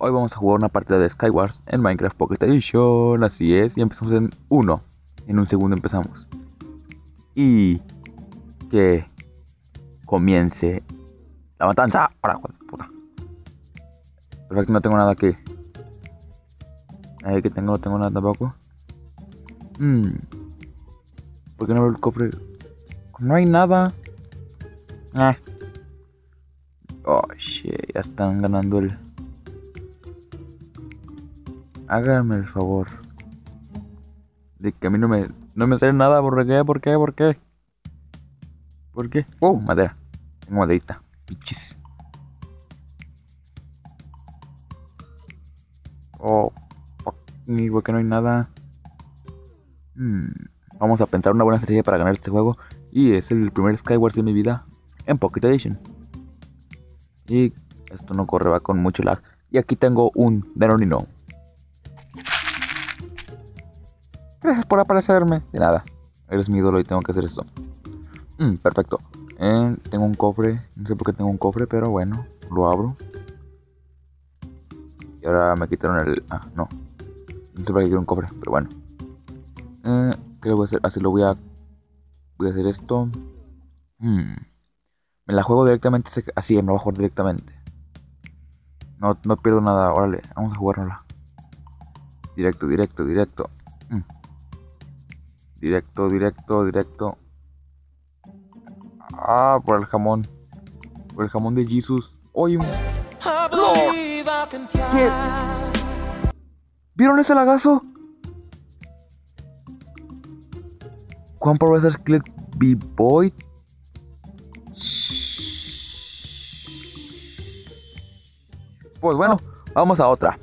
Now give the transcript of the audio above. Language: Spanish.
Hoy vamos a jugar una partida de Skywars en Minecraft Pocket Edition, así es, y empezamos en uno. En un segundo empezamos. Y que comience la matanza. Ahora, puta. Perfecto, no tengo nada que. Ahí que tengo, no tengo nada tampoco. Mmm. ¿Por qué no veo el cofre? No hay nada. Ah. Oh shit, ya están ganando el. Hágame el favor. De que a mí no me, no me sale nada. ¿Por qué? ¿Por qué? ¿Por qué? ¿Por qué? Oh, madera. Tengo maderita. Pichis. Oh, me, que no hay nada. Hmm, Vamos a pensar una buena estrategia para ganar este juego. Y es el primer Skyward de mi vida en Pocket Edition. Y esto no corre, va con mucho lag. Y aquí tengo un Danonino. Gracias por aparecerme. De nada. Eres mi ídolo y tengo que hacer esto. Mm, perfecto. Eh, tengo un cofre. No sé por qué tengo un cofre, pero bueno. Lo abro. Y ahora me quitaron el... Ah, no. No sé para qué quiero un cofre, pero bueno. Eh, ¿Qué voy a hacer? Así lo voy a... Voy a hacer esto. Hmm. Me la juego directamente. Así, me la voy a jugar directamente. No, no pierdo nada. Órale, vamos a jugárnosla. Directo, directo, directo. Mm. Directo, directo, directo. Ah, por el jamón. Por el jamón de Jesus. Oye, ¡No! ¿Qué? ¿Vieron ese lagazo? Juan Professor Skillet B-Boy. Pues bueno, vamos a otra.